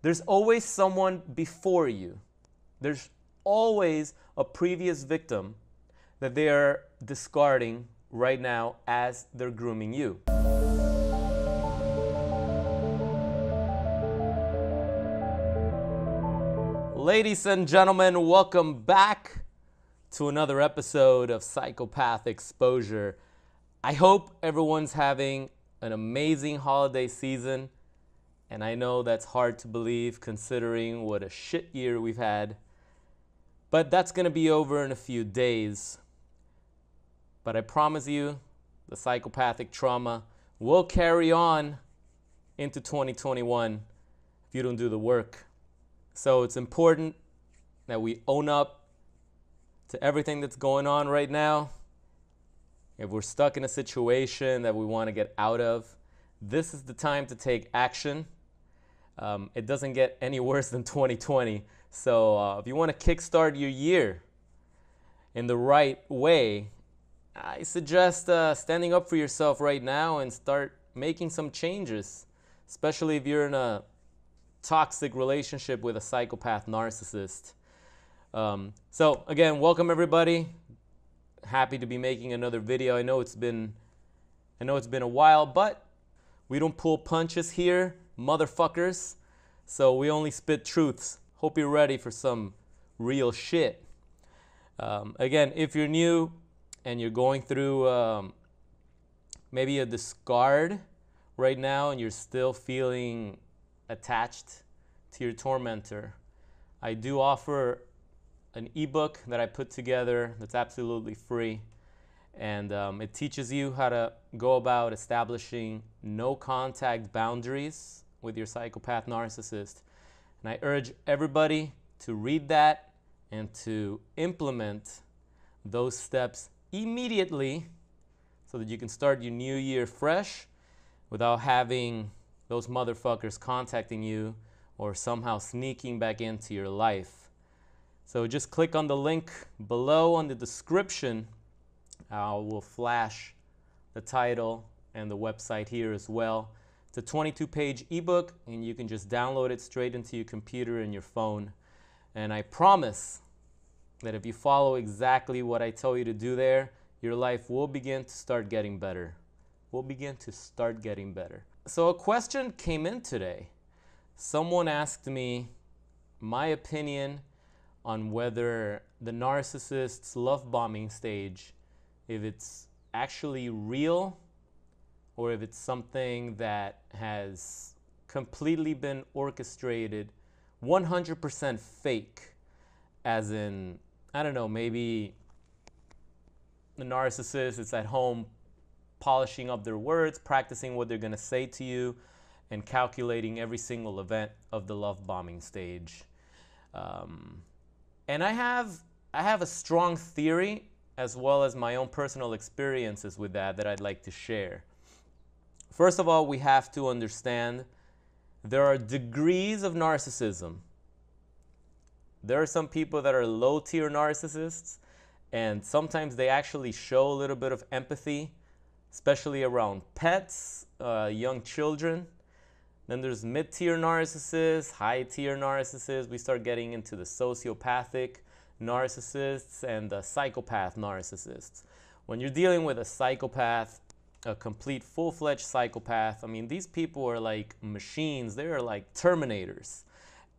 there's always someone before you. There's always a previous victim that they are discarding right now as they're grooming you. Ladies and gentlemen, welcome back to another episode of Psychopath Exposure. I hope everyone's having an amazing holiday season, and I know that's hard to believe considering what a shit year we've had. But that's going to be over in a few days. But I promise you, the psychopathic trauma will carry on into 2021 if you don't do the work. So it's important that we own up to everything that's going on right now. If we're stuck in a situation that we want to get out of, this is the time to take action. Um, it doesn't get any worse than 2020. So uh, if you want to kickstart your year in the right way, I suggest uh, standing up for yourself right now and start making some changes, especially if you're in a toxic relationship with a psychopath narcissist. Um, so again, welcome everybody. Happy to be making another video. I know it's been, I know it's been a while, but we don't pull punches here, motherfuckers. So we only spit truths. Hope you're ready for some real shit. Um, again, if you're new and you're going through um, maybe a discard right now and you're still feeling attached to your tormentor, I do offer an ebook that I put together that's absolutely free. And um, it teaches you how to go about establishing no contact boundaries with your psychopath narcissist. And I urge everybody to read that and to implement those steps immediately so that you can start your new year fresh without having those motherfuckers contacting you or somehow sneaking back into your life. So just click on the link below on the description. I will flash the title and the website here as well. It's a 22 page ebook and you can just download it straight into your computer and your phone. And I promise that if you follow exactly what I tell you to do there, your life will begin to start getting better. Will begin to start getting better. So a question came in today. Someone asked me my opinion on whether the narcissist's love bombing stage, if it's actually real or if it's something that has completely been orchestrated, 100% fake, as in, I don't know, maybe the narcissist is at home polishing up their words, practicing what they're going to say to you, and calculating every single event of the love bombing stage. Um, and I have I have a strong theory as well as my own personal experiences with that that I'd like to share. First of all, we have to understand there are degrees of narcissism. There are some people that are low tier narcissists, and sometimes they actually show a little bit of empathy especially around pets, uh, young children. Then there's mid-tier narcissists, high-tier narcissists. We start getting into the sociopathic narcissists and the psychopath narcissists. When you're dealing with a psychopath, a complete full-fledged psychopath, I mean, these people are like machines. They're like terminators.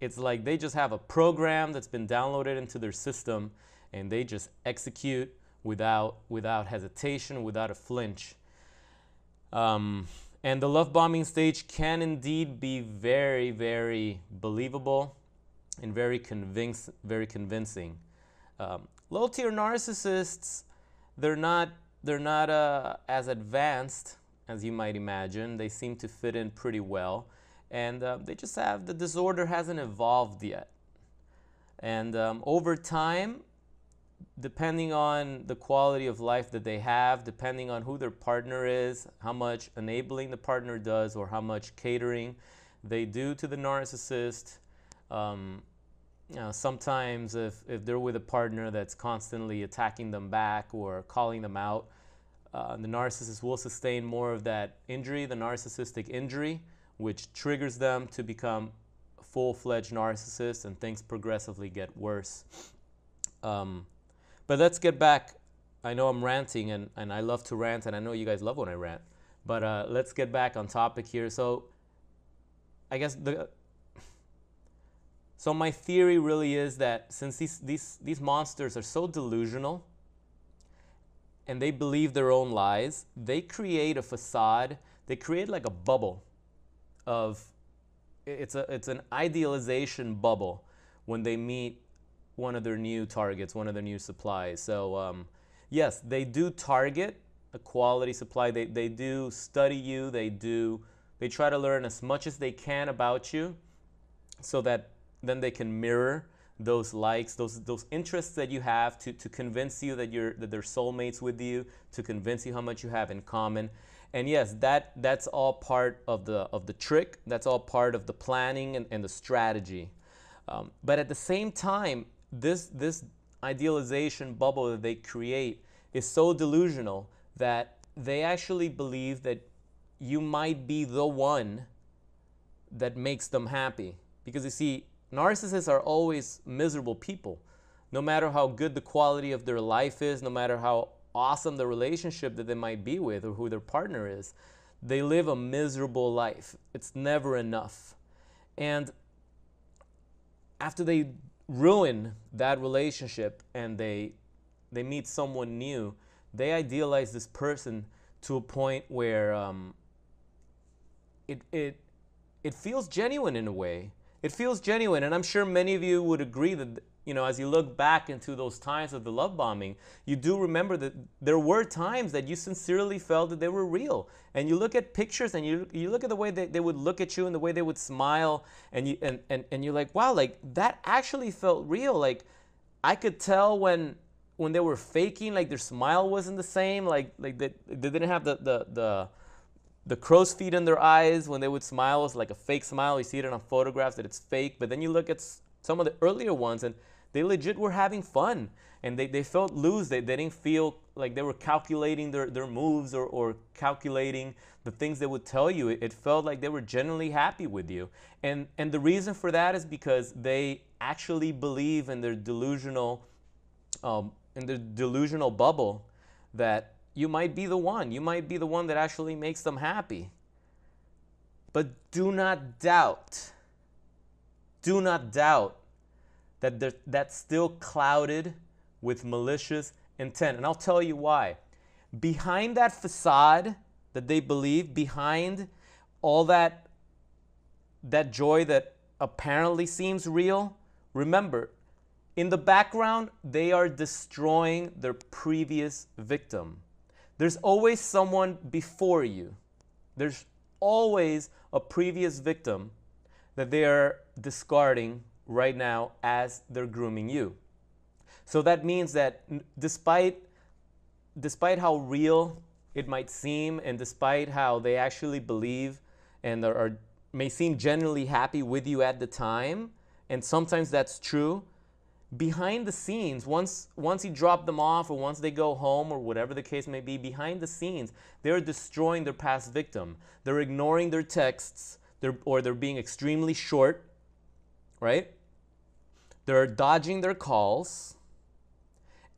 It's like they just have a program that's been downloaded into their system and they just execute without, without hesitation, without a flinch. Um, and the love bombing stage can indeed be very, very believable and very, convince, very convincing. Um, low tier narcissists, they're not, they're not uh, as advanced as you might imagine. They seem to fit in pretty well. And uh, they just have, the disorder hasn't evolved yet. And um, over time, depending on the quality of life that they have, depending on who their partner is, how much enabling the partner does, or how much catering they do to the narcissist. Um, know, sometimes if, if they're with a partner that's constantly attacking them back or calling them out, uh, the narcissist will sustain more of that injury, the narcissistic injury, which triggers them to become full fledged narcissist and things progressively get worse. Um, but let's get back. I know I'm ranting and, and I love to rant, and I know you guys love when I rant. But uh, let's get back on topic here. So, I guess the. So my theory really is that since these, these, these monsters are so delusional and they believe their own lies, they create a facade, they create like a bubble of it's a it's an idealization bubble when they meet one of their new targets, one of their new supplies. So um, yes, they do target a quality supply. They they do study you. They do they try to learn as much as they can about you, so that then they can mirror those likes, those those interests that you have to, to convince you that you're that they're soulmates with you, to convince you how much you have in common. And yes, that that's all part of the of the trick. That's all part of the planning and, and the strategy. Um, but at the same time, this this idealization bubble that they create is so delusional that they actually believe that you might be the one that makes them happy. Because you see, narcissists are always miserable people. No matter how good the quality of their life is, no matter how awesome the relationship that they might be with or who their partner is, they live a miserable life. It's never enough. And after they ruin that relationship and they they meet someone new, they idealize this person to a point where um, it it it feels genuine in a way. It feels genuine, and I'm sure many of you would agree that you know, as you look back into those times of the love bombing, you do remember that there were times that you sincerely felt that they were real. And you look at pictures and you, you look at the way they, they would look at you and the way they would smile, and, you, and, and, and you're like, wow, like that actually felt real. Like I could tell when when they were faking, like their smile wasn't the same, like like they, they didn't have the, the, the the crow's feet in their eyes when they would smile was like a fake smile. You see it on photographs that it's fake, but then you look at some of the earlier ones and they legit were having fun and they, they felt loose. They, they didn't feel like they were calculating their, their moves or, or calculating the things they would tell you. It, it felt like they were genuinely happy with you. And, and the reason for that is because they actually believe in their delusional, um, in their delusional bubble that you might be the one. You might be the one that actually makes them happy. But do not doubt, do not doubt that that's still clouded with malicious intent. And I'll tell you why. Behind that facade that they believe, behind all that that joy that apparently seems real, remember, in the background, they are destroying their previous victim. There's always someone before you. There's always a previous victim that they are discarding right now as they're grooming you. So that means that despite despite how real it might seem and despite how they actually believe and are, are may seem genuinely happy with you at the time, and sometimes that's true, behind the scenes, once once you drop them off or once they go home or whatever the case may be, behind the scenes, they're destroying their past victim. They're ignoring their texts, they're, or they're being extremely short, right? They're dodging their calls,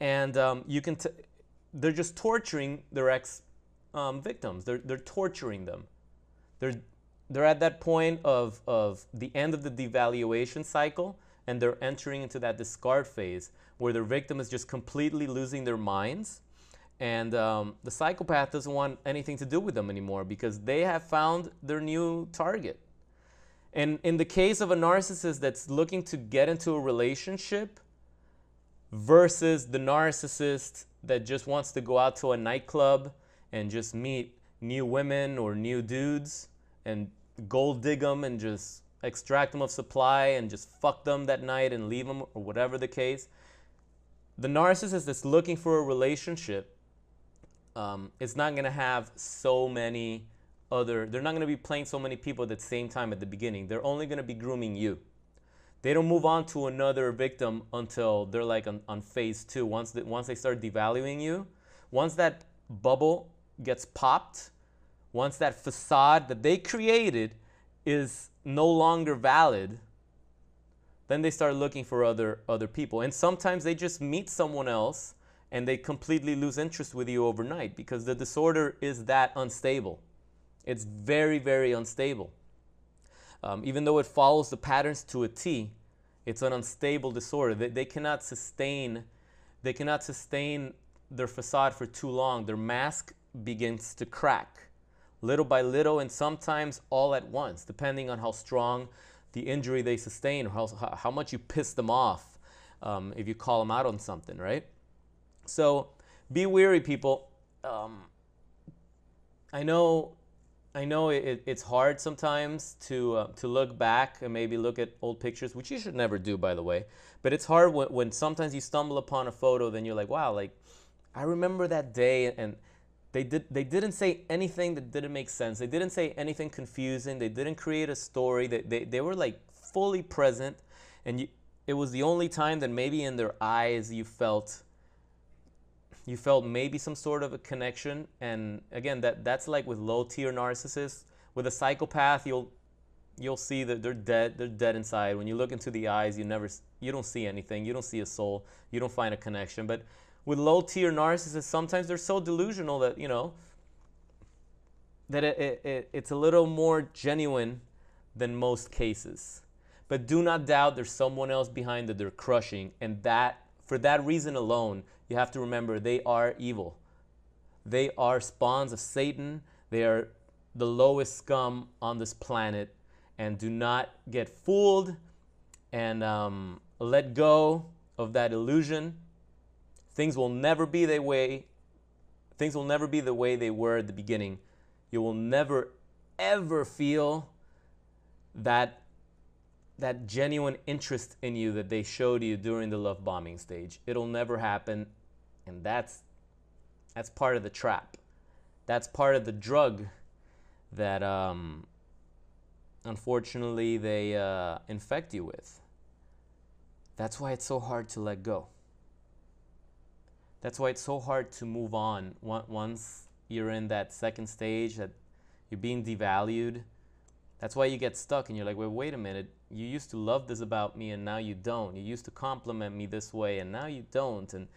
and um, you can. T- they're just torturing their ex um, victims. They're they're torturing them. They're they're at that point of of the end of the devaluation cycle, and they're entering into that discard phase where their victim is just completely losing their minds. And um, the psychopath doesn't want anything to do with them anymore because they have found their new target. And in the case of a narcissist that's looking to get into a relationship versus the narcissist that just wants to go out to a nightclub and just meet new women or new dudes and gold dig them and just extract them of supply and just fuck them that night and leave them or whatever the case. The narcissist that's looking for a relationship um, is not going to have so many other, they're not going to be playing so many people at the same time at the beginning. They're only going to be grooming you. They don't move on to another victim until they're like on, on phase two. Once, the, once they start devaluing you, once that bubble gets popped, once that facade that they created is no longer valid, then they start looking for other other people. And sometimes they just meet someone else and they completely lose interest with you overnight because the disorder is that unstable. It's very, very unstable. Um, even though it follows the patterns to a T, it's an unstable disorder. They, they cannot sustain, they cannot sustain their facade for too long. Their mask begins to crack, little by little, and sometimes all at once, depending on how strong the injury they sustain or how, how much you piss them off um, if you call them out on something, right? So be weary, people. Um, I know I know it, it's hard sometimes to uh, to look back and maybe look at old pictures, which you should never do, by the way. But it's hard when, when sometimes you stumble upon a photo, then you're like, wow, like I remember that day, and they did they didn't say anything that didn't make sense. They didn't say anything confusing. They didn't create a story. They they, they were like fully present, and you, it was the only time that maybe in their eyes you felt you felt maybe some sort of a connection and again that that's like with low tier narcissists with a psychopath you'll you'll see that they're dead they're dead inside when you look into the eyes you never you don't see anything you don't see a soul you don't find a connection but with low tier narcissists sometimes they're so delusional that you know that it, it, it, it's a little more genuine than most cases but do not doubt there's someone else behind that they're crushing and that for that reason alone you have to remember they are evil. They are spawns of Satan. They are the lowest scum on this planet. And do not get fooled and um, let go of that illusion. Things will never be the way. Things will never be the way they were at the beginning. You will never, ever feel that that genuine interest in you that they showed you during the love bombing stage. It'll never happen. And that's that's part of the trap. That's part of the drug that um, unfortunately they uh, infect you with. That's why it's so hard to let go. That's why it's so hard to move on once you're in that second stage that you're being devalued. That's why you get stuck and you're like, wait, wait a minute. You used to love this about me and now you don't. You used to compliment me this way and now you don't. And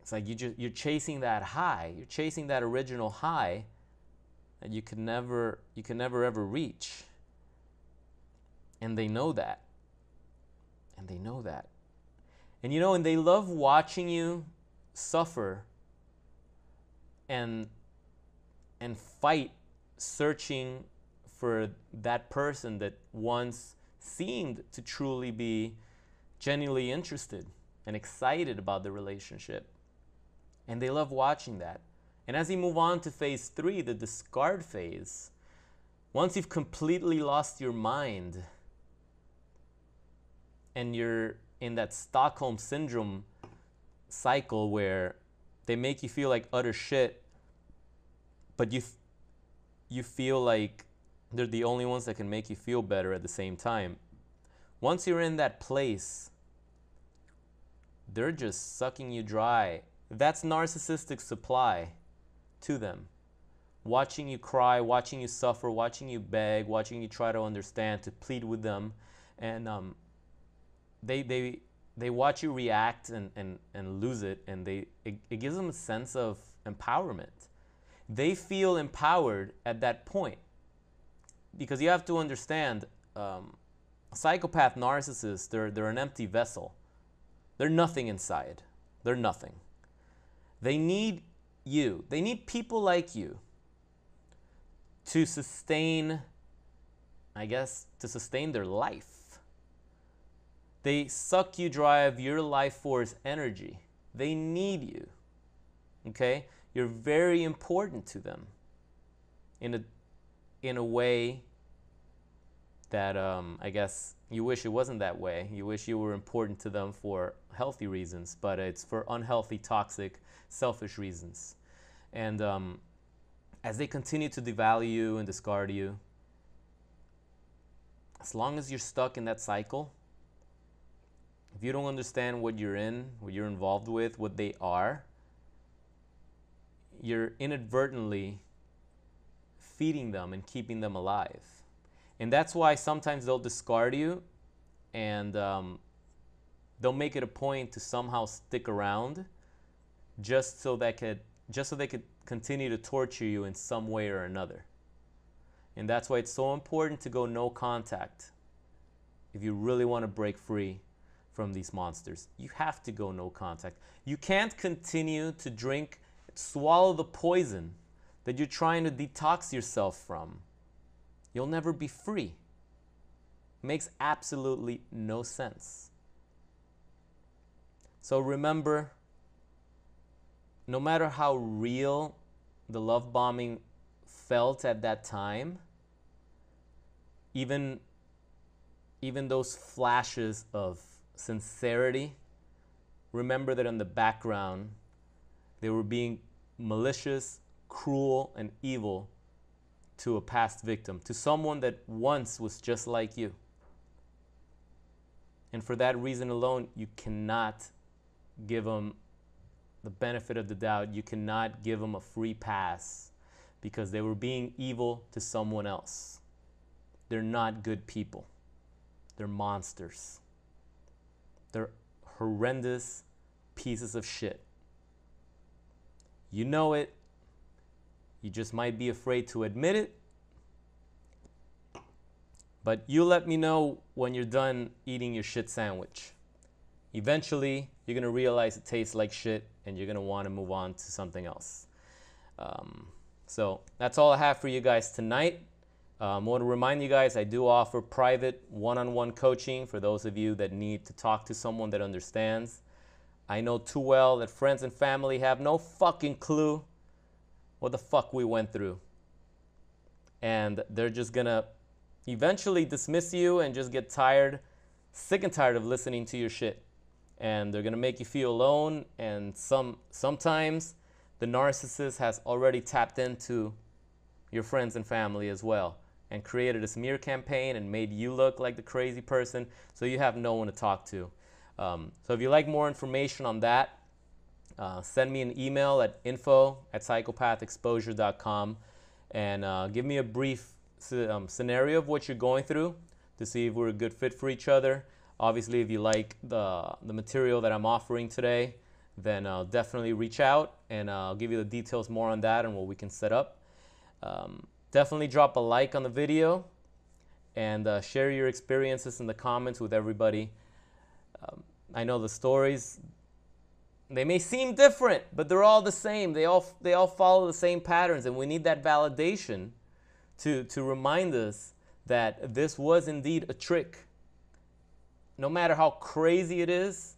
it's like you just you're chasing that high. You're chasing that original high that you can never you can never ever reach. And they know that. And they know that. And you know, and they love watching you suffer and and fight searching for that person that once seemed to truly be genuinely interested and excited about the relationship. And they love watching that. And as you move on to phase three, the discard phase, once you've completely lost your mind and you're in that Stockholm syndrome cycle where they make you feel like utter shit, but you, you feel like they're the only ones that can make you feel better at the same time. Once you're in that place, they're just sucking you dry that's narcissistic supply to them. Watching you cry, watching you suffer, watching you beg, watching you try to understand, to plead with them. And um, they, they, they watch you react and, and, and lose it, and they, it, it gives them a sense of empowerment. They feel empowered at that point. Because you have to understand, um, psychopath narcissists, they're, they're an empty vessel. They're nothing inside. They're nothing. They need you. They need people like you to sustain, I guess, to sustain their life. They suck you dry of your life force energy. They need you. Okay? You're very important to them in a, in a way that um, I guess you wish it wasn't that way. You wish you were important to them for healthy reasons, but it's for unhealthy, toxic, selfish reasons. And um, as they continue to devalue you and discard you, as long as you're stuck in that cycle, if you don't understand what you're in, what you're involved with, what they are, you're inadvertently feeding them and keeping them alive. And that's why sometimes they'll discard you and um, they'll make it a point to somehow stick around just so that could just so they could continue to torture you in some way or another. And that's why it's so important to go no contact if you really want to break free from these monsters. You have to go no contact. You can't continue to drink, swallow the poison that you're trying to detox yourself from. You'll never be free. Makes absolutely no sense. So remember, no matter how real the love bombing felt at that time, even even those flashes of sincerity, remember that in the background they were being malicious, cruel, and evil to a past victim, to someone that once was just like you. And for that reason alone, you cannot give them the benefit of the doubt. You cannot give them a free pass because they were being evil to someone else. They're not good people, they're monsters. They're horrendous pieces of shit. You know it. You just might be afraid to admit it. But you let me know when you're done eating your shit sandwich. Eventually, you're gonna realize it tastes like shit and you're gonna wanna move on to something else. Um, so that's all I have for you guys tonight. Um, I want to remind you guys I do offer private one on one coaching for those of you that need to talk to someone that understands. I know too well that friends and family have no fucking clue what the fuck we went through. And they're just gonna eventually dismiss you and just get tired, sick and tired of listening to your shit. And they're gonna make you feel alone. And some sometimes the narcissist has already tapped into your friends and family as well and created a smear campaign and made you look like the crazy person so you have no one to talk to. Um, so if you like more information on that, uh, send me an email at info at psychopathexposure.com and uh, give me a brief um, scenario of what you're going through to see if we're a good fit for each other. Obviously, if you like the, the material that I'm offering today, then uh, definitely reach out and uh, I'll give you the details more on that and what we can set up. Um, Definitely drop a like on the video and uh, share your experiences in the comments with everybody. Um, I know the stories, they may seem different, but they're all the same. They all, they all follow the same patterns, and we need that validation to, to remind us that this was indeed a trick. No matter how crazy it is,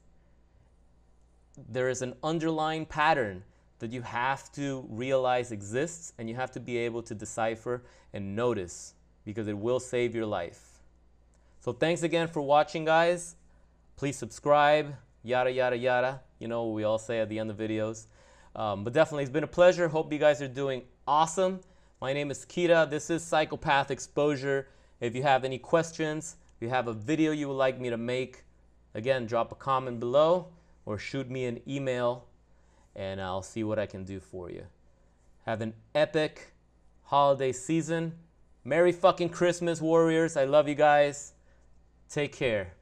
there is an underlying pattern that you have to realize exists and you have to be able to decipher and notice because it will save your life. So thanks again for watching guys. Please subscribe, yada yada yada. You know what we all say at the end of videos. Um, but definitely it's been a pleasure. Hope you guys are doing awesome. My name is Kira. This is Psychopath Exposure. If you have any questions, if you have a video you would like me to make, again, drop a comment below or shoot me an email and I'll see what I can do for you. Have an epic holiday season. Merry fucking Christmas, Warriors. I love you guys. Take care.